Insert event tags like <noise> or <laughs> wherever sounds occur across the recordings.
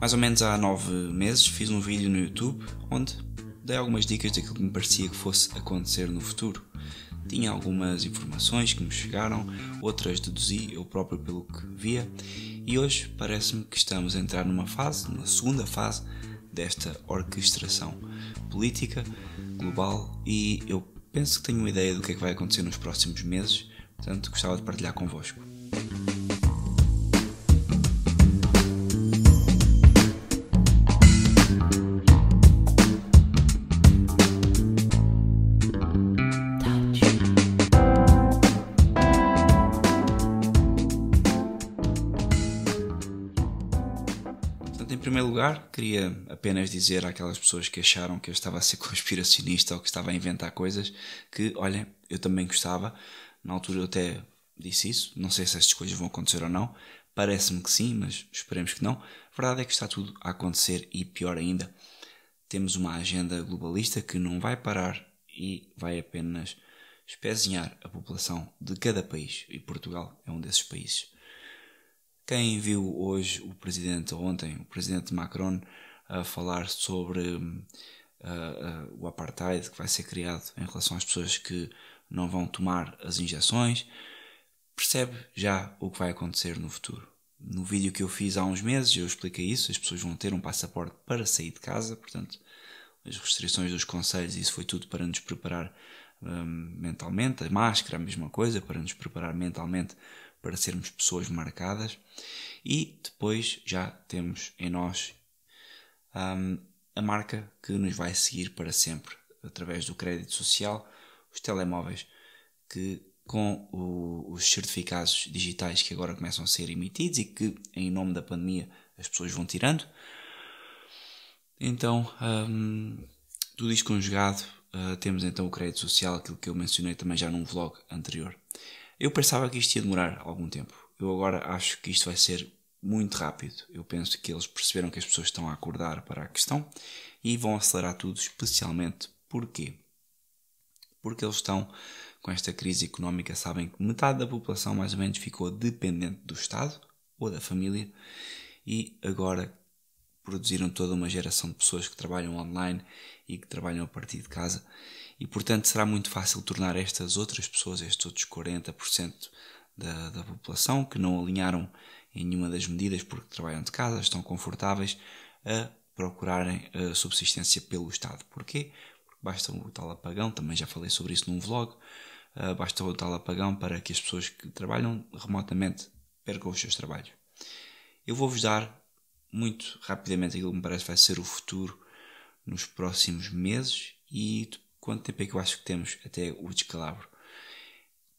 Mais ou menos há nove meses fiz um vídeo no YouTube onde dei algumas dicas daquilo que me parecia que fosse acontecer no futuro. Tinha algumas informações que me chegaram, outras deduzi eu próprio pelo que via, e hoje parece-me que estamos a entrar numa fase, numa segunda fase desta orquestração política global e eu penso que tenho uma ideia do que é que vai acontecer nos próximos meses, portanto gostava de partilhar convosco. Queria apenas dizer àquelas pessoas que acharam que eu estava a ser <laughs> conspiracionista ou que estava a inventar coisas que, olhem, eu também gostava. Na altura eu até disse isso. Não sei se estas coisas vão acontecer ou não. Parece-me que sim, mas esperemos que não. A verdade é que está tudo a acontecer e pior ainda. Temos uma agenda globalista que não vai parar e vai apenas espezinhar a população de cada país. E Portugal é um desses países. Quem viu hoje o presidente, ontem, o presidente Macron, a falar sobre uh, uh, o apartheid que vai ser criado em relação às pessoas que não vão tomar as injeções, percebe já o que vai acontecer no futuro. No vídeo que eu fiz há uns meses, eu expliquei isso: as pessoas vão ter um passaporte para sair de casa, portanto, as restrições dos conselhos, isso foi tudo para nos preparar um, mentalmente. A máscara, a mesma coisa, para nos preparar mentalmente para sermos pessoas marcadas e depois já temos em nós um, a marca que nos vai seguir para sempre através do crédito social, os telemóveis que com o, os certificados digitais que agora começam a ser emitidos e que em nome da pandemia as pessoas vão tirando. Então, um, tudo isto conjugado, uh, temos então o crédito social, aquilo que eu mencionei também já num vlog anterior. Eu pensava que isto ia demorar algum tempo. Eu agora acho que isto vai ser muito rápido. Eu penso que eles perceberam que as pessoas estão a acordar para a questão e vão acelerar tudo, especialmente porquê? Porque eles estão com esta crise económica, sabem que metade da população mais ou menos ficou dependente do Estado ou da família e agora produziram toda uma geração de pessoas que trabalham online e que trabalham a partir de casa e portanto será muito fácil tornar estas outras pessoas, estes outros 40% da, da população que não alinharam em nenhuma das medidas porque trabalham de casa, estão confortáveis, a procurarem a subsistência pelo Estado. Porquê? Porque basta o tal apagão, também já falei sobre isso num vlog, uh, basta o tal apagão para que as pessoas que trabalham remotamente percam os seus trabalhos. Eu vou-vos dar muito rapidamente aquilo que me parece vai ser o futuro nos próximos meses e quanto tempo é que eu acho que temos até o descalabro.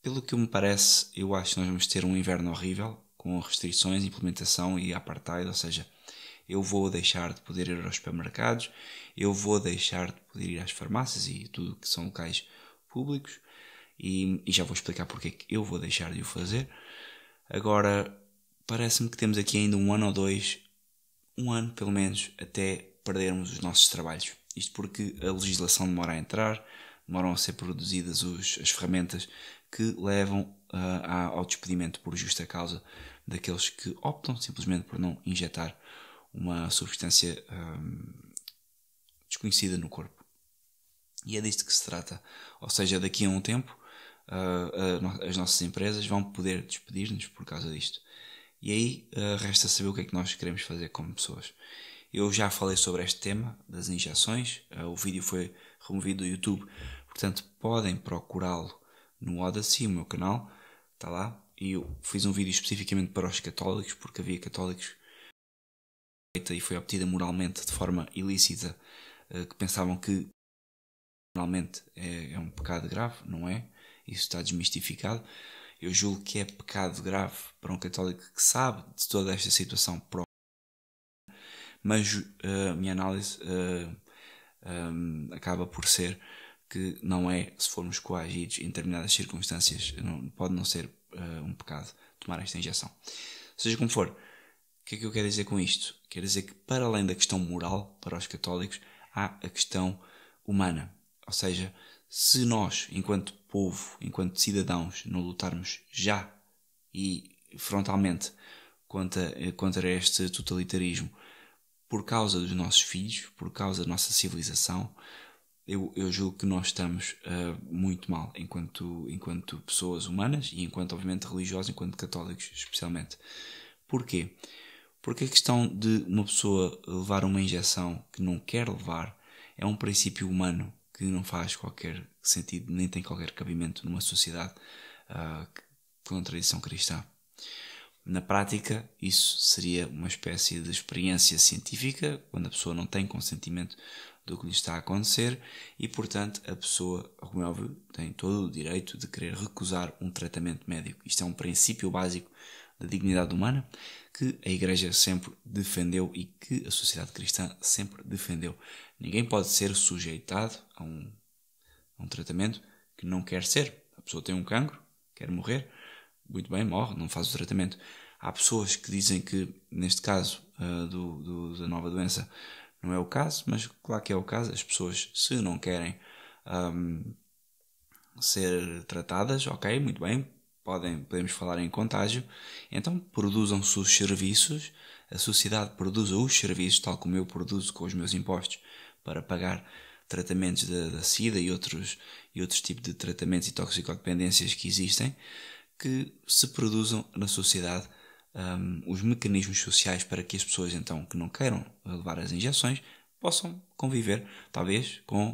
Pelo que me parece, eu acho que nós vamos ter um inverno horrível, com restrições, implementação e apartheid, ou seja, eu vou deixar de poder ir aos supermercados, eu vou deixar de poder ir às farmácias e tudo que são locais públicos, e, e já vou explicar porque é que eu vou deixar de o fazer. Agora, parece-me que temos aqui ainda um ano ou dois, um ano pelo menos, até perdermos os nossos trabalhos. Isto porque a legislação demora a entrar, demoram a ser produzidas os, as ferramentas que levam uh, ao despedimento por justa causa daqueles que optam simplesmente por não injetar uma substância um, desconhecida no corpo. E é disto que se trata. Ou seja, daqui a um tempo uh, as nossas empresas vão poder despedir-nos por causa disto. E aí uh, resta saber o que é que nós queremos fazer como pessoas. Eu já falei sobre este tema das injeções, uh, o vídeo foi removido do YouTube, portanto podem procurá-lo no Odyssey, o meu canal, está lá. E eu fiz um vídeo especificamente para os católicos, porque havia católicos e foi obtida moralmente de forma ilícita, uh, que pensavam que moralmente é, é um pecado grave, não é? Isso está desmistificado. Eu julgo que é pecado grave para um católico que sabe de toda esta situação mas uh, a minha análise uh, eh, um, acaba por ser que não é, se formos coagidos em determinadas circunstâncias, não, pode não ser uh, um pecado tomar esta injeção. Seja como for, o que é que eu quero dizer com isto? Quero dizer que, para além da questão moral para os católicos, há a questão humana. Ou seja, se nós, enquanto povo, enquanto cidadãos, não lutarmos já e frontalmente contra, contra este totalitarismo, por causa dos nossos filhos, por causa da nossa civilização, eu, eu julgo que nós estamos uh, muito mal enquanto, enquanto pessoas humanas e enquanto, obviamente, religiosos, enquanto católicos, especialmente. Porquê? Porque a questão de uma pessoa levar uma injeção que não quer levar é um princípio humano que não faz qualquer sentido, nem tem qualquer cabimento numa sociedade uh, com tradição cristã. Na prática, isso seria uma espécie de experiência científica, quando a pessoa não tem consentimento do que lhe está a acontecer e, portanto, a pessoa, como é óbvio, tem todo o direito de querer recusar um tratamento médico. Isto é um princípio básico da dignidade humana que a Igreja sempre defendeu e que a sociedade cristã sempre defendeu. Ninguém pode ser sujeitado a um, a um tratamento que não quer ser. A pessoa tem um cancro, quer morrer, muito bem, morre, não faz o tratamento. Há pessoas que dizem que, neste caso uh, do, do, da nova doença, não é o caso, mas claro que é o caso. As pessoas, se não querem um, ser tratadas, ok, muito bem, podem, podemos falar em contágio, então produzam-se os serviços, a sociedade produza os serviços, tal como eu produzo com os meus impostos, para pagar tratamentos da, da SIDA e outros, e outros tipos de tratamentos e toxicodependências que existem, que se produzam na sociedade um, os mecanismos sociais para que as pessoas então que não queiram levar as injeções possam conviver, talvez, com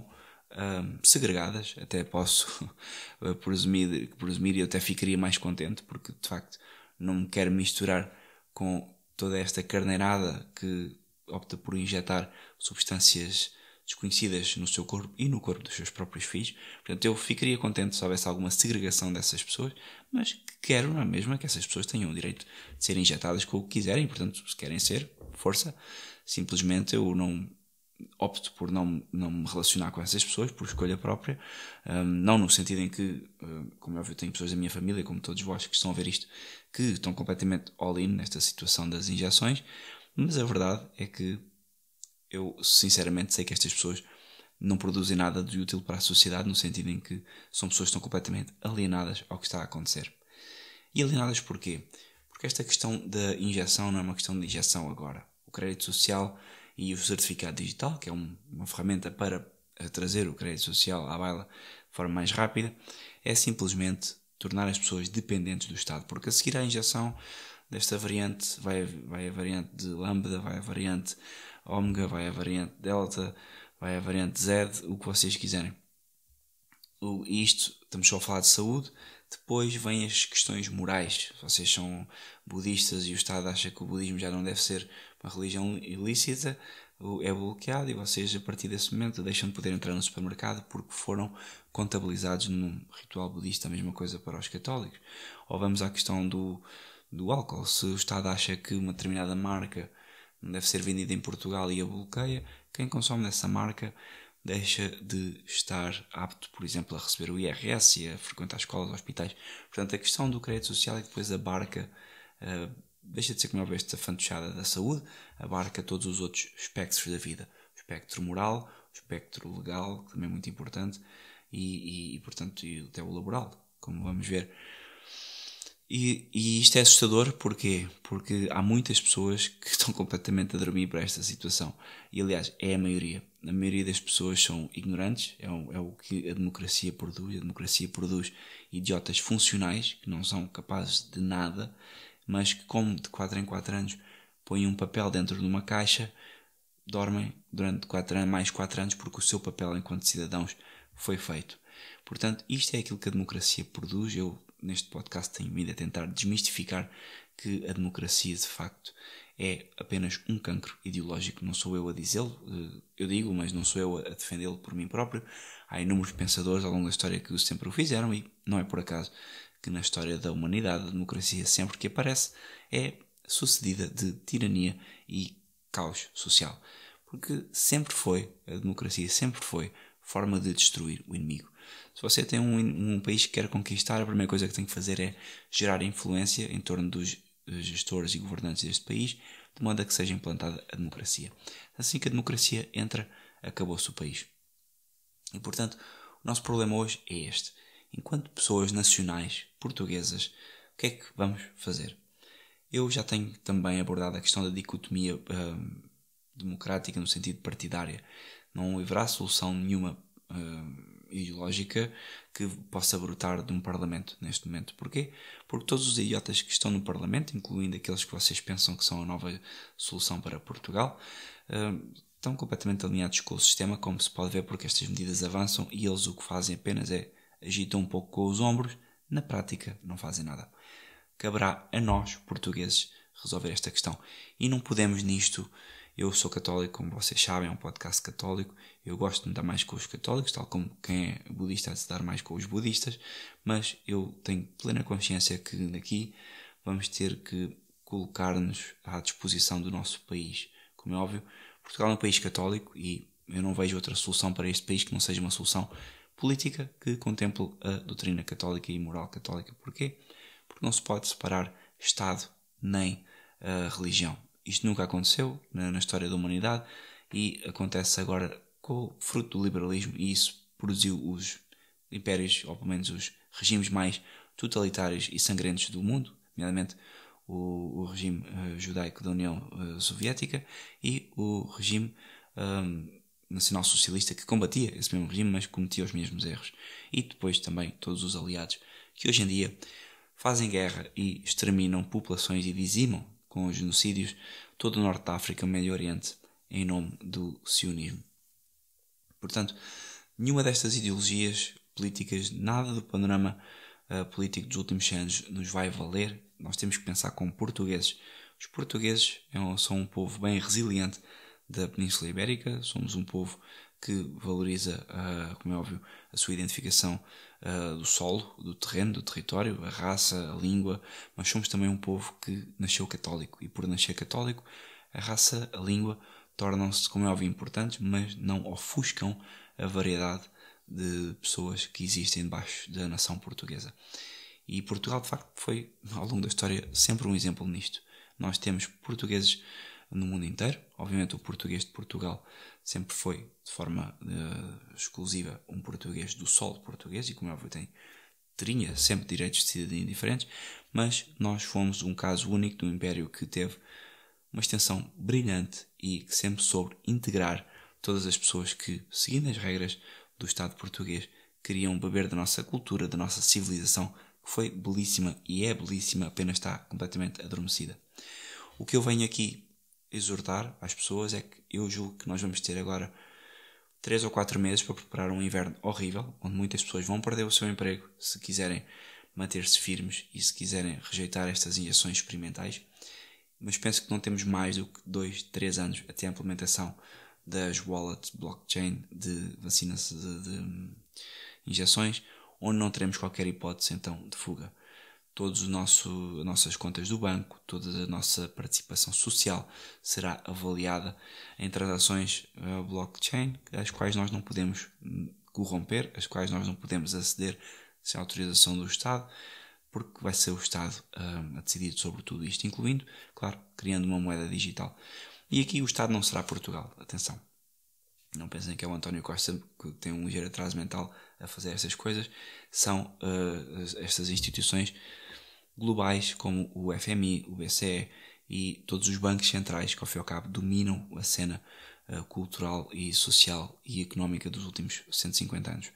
um, segregadas. Até posso <laughs> presumir, presumir e eu até ficaria mais contente porque de facto não me quero misturar com toda esta carneirada que opta por injetar substâncias desconhecidas no seu corpo e no corpo dos seus próprios filhos. Portanto, eu ficaria contente se houvesse alguma segregação dessas pessoas, mas quero na mesma que essas pessoas tenham o direito de ser injetadas com o que quiserem. Portanto, se querem ser, força. Simplesmente eu não opto por não, não me relacionar com essas pessoas por escolha própria, um, não no sentido em que, um, como eu tenho pessoas da minha família, como todos vós que estão a ver isto, que estão completamente all-in nesta situação das injeções, mas a verdade é que eu sinceramente sei que estas pessoas não produzem nada de útil para a sociedade, no sentido em que são pessoas que estão completamente alienadas ao que está a acontecer. E alienadas porquê? Porque esta questão da injeção não é uma questão de injeção agora. O crédito social e o certificado digital, que é um, uma ferramenta para trazer o crédito social à baila de forma mais rápida, é simplesmente tornar as pessoas dependentes do Estado. Porque a seguir à injeção desta variante, vai, vai a variante de Lambda, vai a variante Omega, vai a variante Delta, vai a variante Z, o que vocês quiserem. O, isto, estamos só a falar de saúde, depois vêm as questões morais. Vocês são budistas e o Estado acha que o budismo já não deve ser uma religião ilícita, é bloqueado e vocês, a partir desse momento, deixam de poder entrar no supermercado porque foram contabilizados num ritual budista, a mesma coisa para os católicos. Ou vamos à questão do, do álcool. Se o Estado acha que uma determinada marca não deve ser vendida em Portugal e a bloqueia, quem consome dessa marca deixa de estar apto, por exemplo, a receber o IRS e a frequentar escolas, hospitais. Portanto, a questão do crédito social e depois abarca, uh, deixa de ser como é esta fantochada da saúde, abarca todos os outros espectros da vida. O espectro moral, o espectro legal, que também é muito importante, e, e, e portanto, e até o laboral, como vamos ver. E, e, isto é assustador porquê? porque há muitas pessoas que estão <laughs> completamente a dormir para esta situação. E aliás, é a maioria. A maioria das pessoas são ignorantes, é o, é o que a democracia produz. A democracia produz idiotas funcionais que não são capazes de nada, mas que, como de 4 em 4 anos põem um papel dentro de uma caixa, dormem durante 4 anos, mais 4 anos porque o seu papel enquanto cidadãos foi feito. Portanto, isto é aquilo que a democracia produz. Eu neste podcast tenho vindo a tentar desmistificar que a democracia de facto é apenas um cancro ideológico. Não sou eu a dizê-lo, eh, eu digo, mas não sou eu a defendê-lo por mim próprio. Há inúmeros pensadores ao longo da história que sempre o fizeram e não é por acaso que na história da humanidade a democracia sempre que aparece é sucedida de tirania e caos social. Porque sempre foi, a democracia sempre foi forma de destruir o inimigo. Se você tem um, um país que quer conquistar, a primeira coisa que tem que fazer é gerar influência em torno dos gestores e governantes deste país, de modo a que seja implantada a democracia. Assim que a democracia entra, acabou-se o país. E portanto, o nosso problema hoje é este. Enquanto pessoas nacionais, portuguesas, o que é que vamos fazer? Eu já tenho também abordado a questão da dicotomia hum, democrática no sentido partidária. Não haverá solução nenhuma uh, ideológica que possa brotar de um Parlamento neste momento. Porquê? Porque todos os idiotas que estão no Parlamento, incluindo aqueles que vocês pensam que são a nova solução para Portugal, uh, estão completamente alinhados com o sistema, como se pode ver, porque estas medidas avançam e eles o que fazem apenas é agitam um pouco com os ombros, na prática não fazem nada. Caberá a nós, portugueses, resolver esta questão. E não podemos nisto. Eu sou católico, como vocês sabem, é um podcast católico. Eu gosto de me dar mais com os católicos, tal como quem é budista se dar mais com os budistas, mas eu tenho plena consciência que daqui vamos ter que colocar-nos à disposição do nosso país. Como é óbvio, Portugal é um país católico e eu não vejo outra solução para este país que não seja uma solução política que contemple a doutrina católica e moral católica. Porquê? Porque não se pode separar Estado nem a religião. Isto nunca aconteceu na, na história da humanidade e acontece agora com o fruto do liberalismo e isso produziu os impérios, ou pelo menos os regimes mais totalitários e sangrentos do mundo, nomeadamente o, o regime uh, judaico da União uh, Soviética e o regime um, nacional-socialista que combatia esse mesmo regime, mas cometia os mesmos erros. E depois também todos os aliados que hoje em dia fazem guerra e exterminam populações e dizimam com os genocídios todo o norte da África Médio Oriente em nome do sionismo. Portanto, nenhuma destas ideologias políticas, nada do panorama uh, político dos últimos anos nos vai valer. Nós temos que pensar como portugueses. Os portugueses é são um povo bem resiliente da Península Ibérica, somos um povo que valoriza, uh, como é óbvio, a sua identificação uh, do solo, do terreno, do território, a raça, a língua, mas somos também um povo que nasceu católico e por nascer católico, a raça, a língua tornam-se, como é óbvio, importantes, mas não ofuscam a variedade de pessoas que existem debaixo da nação portuguesa. E Portugal, de facto, foi, ao longo da história, sempre um exemplo nisto. Nós temos portugueses no mundo inteiro. Obviamente, o português de Portugal sempre foi, de forma uh, exclusiva, um português do solo português e, como é óbvio, tem, teria sempre direitos de cidadania diferentes, mas nós fomos um caso único do Império que teve uma extensão brilhante e que sempre soube integrar todas as pessoas que, seguindo as regras do Estado português, queriam beber da nossa cultura, da nossa civilização, que foi belíssima e é belíssima, apenas está completamente adormecida. O que eu venho aqui exortar às pessoas é que eu julgo que nós vamos ter agora três ou quatro meses para preparar um inverno horrível, onde muitas pessoas vão perder o seu emprego se quiserem manter-se firmes e se quiserem rejeitar estas injeções experimentais. Mas penso que não temos mais do que dois, três anos até a implementação das wallets blockchain de vacinas de, de injeções, onde não teremos qualquer hipótese então de fuga todas as nossas contas do banco, toda a nossa participação social será avaliada em transações uh, blockchain, as quais nós não podemos corromper, as quais nós não podemos aceder sem autorização do Estado, porque vai ser o Estado uh, a decidir sobre tudo isto, incluindo, claro, criando uma moeda digital. E aqui o Estado não será Portugal, atenção. Não pensem que é o António Costa que tem um ligeiro atraso mental a fazer estas coisas. São uh, estas instituições globais como o FMI, o BCE e todos os bancos centrais que, ao fim e ao cabo, dominam a cena uh, cultural e social e económica dos últimos 150 anos.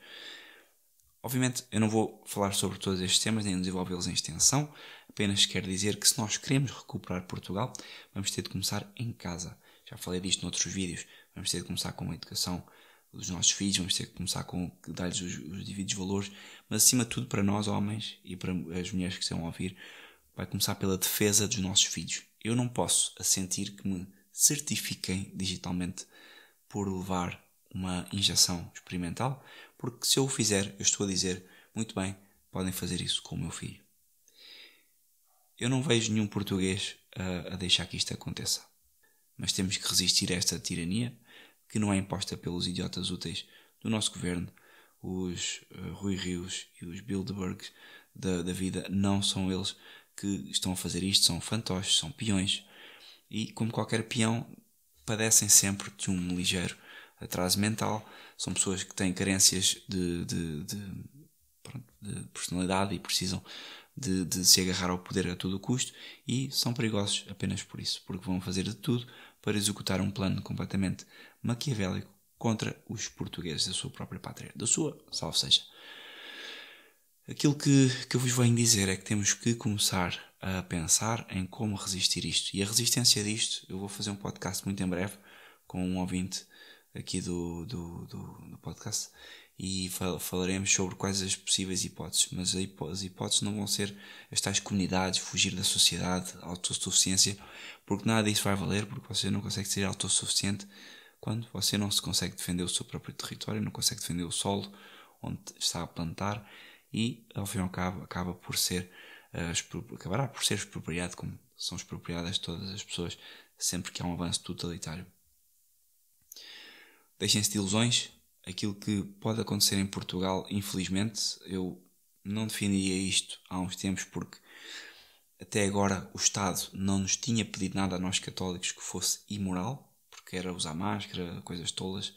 Obviamente, eu não vou falar sobre todos estes temas nem desenvolvê-los em extensão, apenas quero dizer que se nós queremos recuperar Portugal, vamos ter de começar em casa. Já falei disto noutros vídeos, vamos ter de começar com a educação dos nossos filhos, vamos ter que começar com dar-lhes os, os devidos valores, mas acima de tudo para nós homens e para as mulheres que estão a ouvir, vai começar pela defesa dos nossos filhos. Eu não posso assentir que me certifiquem digitalmente por levar uma injeção experimental, porque se eu o fizer, eu estou a dizer, muito bem, podem fazer isso com o meu filho. Eu não vejo nenhum português a, a deixar que isto aconteça. Mas temos que resistir a esta tirania que não é imposta pelos idiotas úteis do nosso governo. Os uh, Rui Rios e os Bilderbergs da, da vida não são eles que estão a fazer isto, são fantoches, são peões. E, como qualquer peão, padecem sempre de um ligeiro atraso mental. São pessoas que têm carências de, de, de, de personalidade e precisam de, de, se agarrar ao poder a todo custo e são perigosos apenas por isso, porque vão fazer de tudo para executar um plano completamente maquiavélico contra os portugueses da sua própria pátria, da sua, salvo seja. Aquilo que, que eu vos venho dizer é que temos que começar a pensar em como resistir isto. E a resistência disto, eu vou fazer um podcast muito em breve com um ouvinte aqui do, do, do, do podcast e falaremos sobre quais as possíveis hipóteses, mas as hipóteses não vão ser as tais comunidades, fugir da sociedade, autossuficiência, porque nada disso vai valer, porque você não consegue ser autossuficiente quando você não se consegue defender o seu próprio território, não consegue defender o solo onde está a plantar e, ao fim e ao cabo, acaba por ser, uh, acabará por ser expropriado, como são expropriadas todas as pessoas sempre que há um avanço totalitário. Deixem-se de ilusões, aquilo que pode acontecer em Portugal, infelizmente, eu não defendia isto há uns tempos porque até agora o Estado não nos tinha pedido nada a nós católicos que fosse imoral, porque era usar máscara, coisas tolas,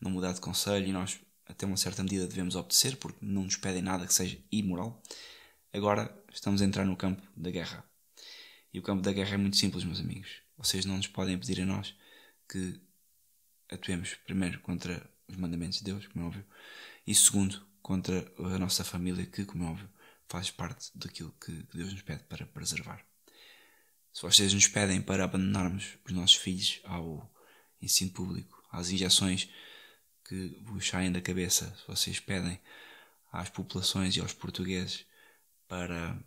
não mudar de conselho e nós até uma certa medida devemos obedecer porque não nos pedem nada que seja imoral. Agora estamos a entrar no campo da guerra. E o campo da guerra é muito simples, meus amigos. Vocês não nos podem pedir a nós que atuemos primeiro contra os mandamentos de Deus, como é óbvio, e segundo, contra a nossa família, que, como é óbvio, faz parte daquilo que Deus nos pede para preservar. Se vocês nos pedem para abandonarmos os nossos filhos ao ensino público, às injeções que vos saem da cabeça, se vocês pedem às populações e aos portugueses para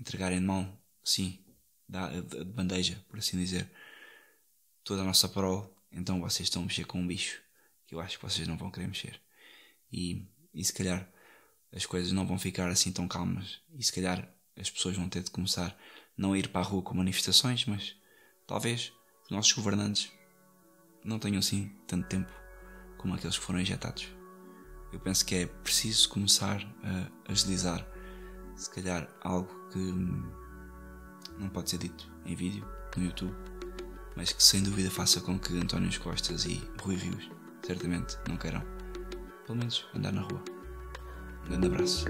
entregarem de mão, sim, de bandeja, por assim dizer, toda a nossa prole, então vocês estão a mexer com um bicho eu acho que vocês não vão querer mexer. E, e se calhar as coisas não vão ficar assim tão calmas. E se calhar as pessoas vão ter de começar não a ir para a rua com manifestações, mas talvez os nossos governantes não tenham assim tanto tempo como aqueles que foram injetados. Eu penso que é preciso começar a agilizar, se calhar, algo que não pode ser dito em vídeo, no YouTube, mas que sem dúvida faça com que António Costas e Rui Rios certamente não queiram, pelo menos, andar na rua. Um grande abraço.